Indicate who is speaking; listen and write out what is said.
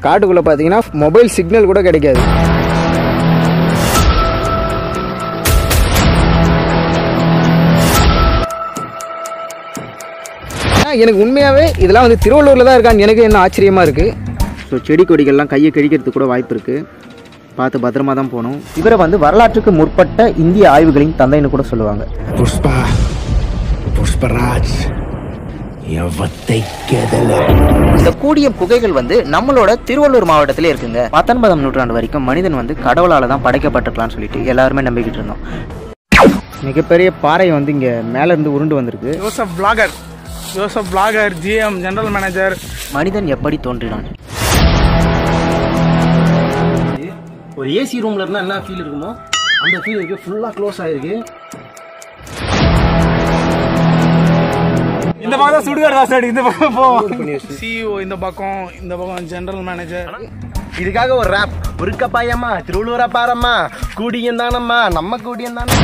Speaker 1: இந்த காட்டுக்குள்ளே பார்த்தீங்கன்னா மொபைல் சிக்னல் கூட கிடைக்காது. எனக்கு உண்மையாகவே இதெல்லாம் வந்து திருவள்ளூரில் தான் இருக்கான்னு எனக்கு என்ன ஆச்சரியமாக இருக்குது ஸோ செடி கொடிகள்லாம் கையை கழிக்கிறதுக்கு கூட வாய்ப்பு இருக்குது பார்த்து பத்திரமா தான் போகணும். இவரை வந்து வரலாற்றுக்கு முற்பட்ட இந்திய ஆய்வுகளின் தந்தைன்னு கூட சொல்லுவாங்க.
Speaker 2: புஷ்பா. புஷ்பராஜ். எவத்தை கெதல?
Speaker 1: இந்த கூடிய குகைகள் வந்து நம்மளோட திருவள்ளூர் மாவட்டத்திலே இருக்குங்க. பத்தொன்பதாம் நூற்றாண்டு வரைக்கும் மனிதன் வந்து கடவுளால் தான் படைக்கப்பட்டிருக்கலாம்னு சொல்லிட்டு எல்லாருமே நம்பிக்கிட்டு இருந்தோம். மிகப்பெரிய பாறை வந்து இங்கே மேலே இருந்து உருண்டு வந்திருக்கு.
Speaker 3: ஜோசப் பிளாகர் ஜோசப் பிளாகர் ஜிஎம் ஜெனரல் மேனேஜர்
Speaker 1: மனிதன் எப்படி தோன்றினான்?
Speaker 4: ஒரு ஏசி ரூம்ல இருந்தா என்ன ஃபீல் இருக்குமோ? அந்த ஃபீல் இருக்கு ஃபுல்லா க்ளோஸ் ஆயிருக்கு.
Speaker 3: இந்த பக்கம் தான் சுடுகாடு வாசடி இந்த பக்கம் போவோம். சிஇஓ இந்த பக்கம் இந்த பக்கம் ஜெனரல் மேனேஜர்
Speaker 4: இதுக்காக ஒரு ரேப் ஒரு கப்பாயம்மா திருவள்ளூரா பாரம்மா. கூடியம் தானம்மா. நம்ம கூடியம் தானே